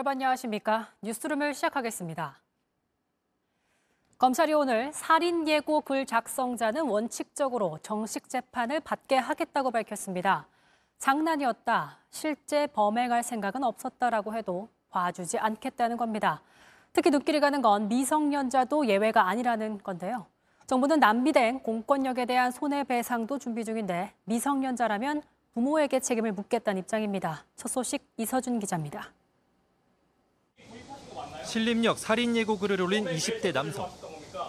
여러분 안녕하십니까? 뉴스룸을 시작하겠습니다. 검찰이 오늘 살인 예고 글 작성자는 원칙적으로 정식 재판을 받게 하겠다고 밝혔습니다. 장난이었다. 실제 범행할 생각은 없었다라고 해도 봐주지 않겠다는 겁니다. 특히 눈길이 가는 건 미성년자도 예외가 아니라는 건데요. 정부는 남비된 공권력에 대한 손해배상도 준비 중인데 미성년자라면 부모에게 책임을 묻겠다는 입장입니다. 첫 소식 이서준 기자입니다. 신림역 살인 예고 글을 올린 20대 남성,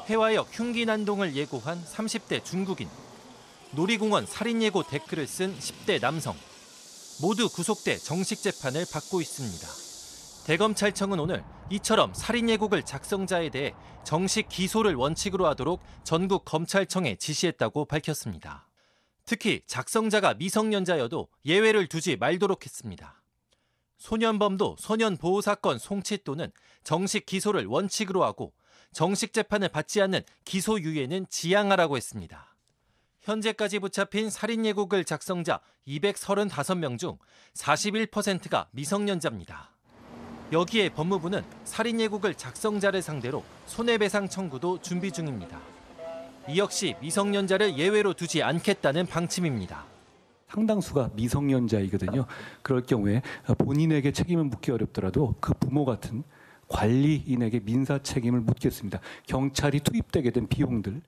해화역 흉기 난동을 예고한 30대 중국인, 놀이공원 살인 예고 댓글을 쓴 10대 남성 모두 구속돼 정식 재판을 받고 있습니다. 대검찰청은 오늘 이처럼 살인 예고글 작성자에 대해 정식 기소를 원칙으로 하도록 전국 검찰청에 지시했다고 밝혔습니다. 특히 작성자가 미성년자여도 예외를 두지 말도록 했습니다. 소년범도 소년보호사건 송치 또는 정식 기소를 원칙으로 하고 정식 재판을 받지 않는 기소유예는 지양하라고 했습니다. 현재까지 붙잡힌 살인 예고글 작성자 235명 중 41%가 미성년자입니다. 여기에 법무부는 살인 예고글 작성자를 상대로 손해배상 청구도 준비 중입니다. 이 역시 미성년자를 예외로 두지 않겠다는 방침입니다. 상당수가 미성년자이거든요. 그럴 경우에 본인에게 책임을 묻기 어렵더라도 그 부모 같은 관리인에게 민사 책임을 묻겠습니다. 경찰이 투입되게 된 비용들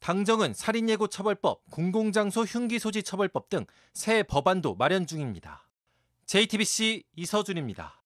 당정은 살인예고 처벌법, 공공장소 흉기 소지 처벌법 등 새 법안도 마련 중입니다. JTBC 이서준입니다.